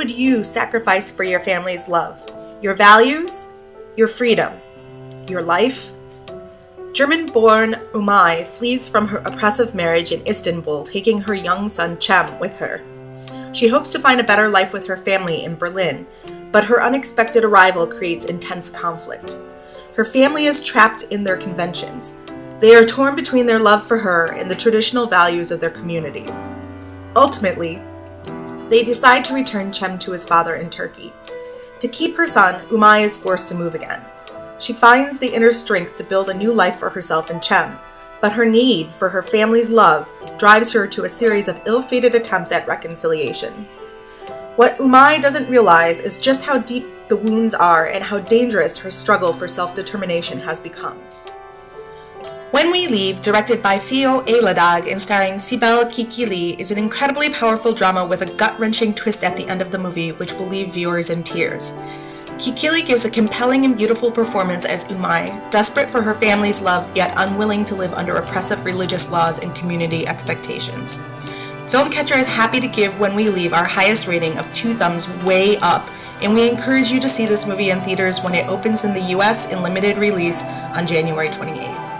Would you sacrifice for your family's love? Your values? Your freedom? Your life? German born Umay flees from her oppressive marriage in Istanbul, taking her young son Cem with her. She hopes to find a better life with her family in Berlin, but her unexpected arrival creates intense conflict. Her family is trapped in their conventions. They are torn between their love for her and the traditional values of their community. Ultimately, they decide to return Cem to his father in Turkey. To keep her son, Umay is forced to move again. She finds the inner strength to build a new life for herself and Cem, but her need for her family's love drives her to a series of ill fated attempts at reconciliation. What Umay doesn't realize is just how deep the wounds are and how dangerous her struggle for self determination has become. When We Leave, directed by Feo Aladag and starring Sibel Kekilli, is an incredibly powerful drama with a gut wrenching twist at the end of the movie, which will leave viewers in tears. Kekilli gives a compelling and beautiful performance as Umay, desperate for her family's love yet unwilling to live under oppressive religious laws and community expectations. Filmcatcher is happy to give When We Leave our highest rating of two thumbs way up, and we encourage you to see this movie in theaters when it opens in the US in limited release on January 28th.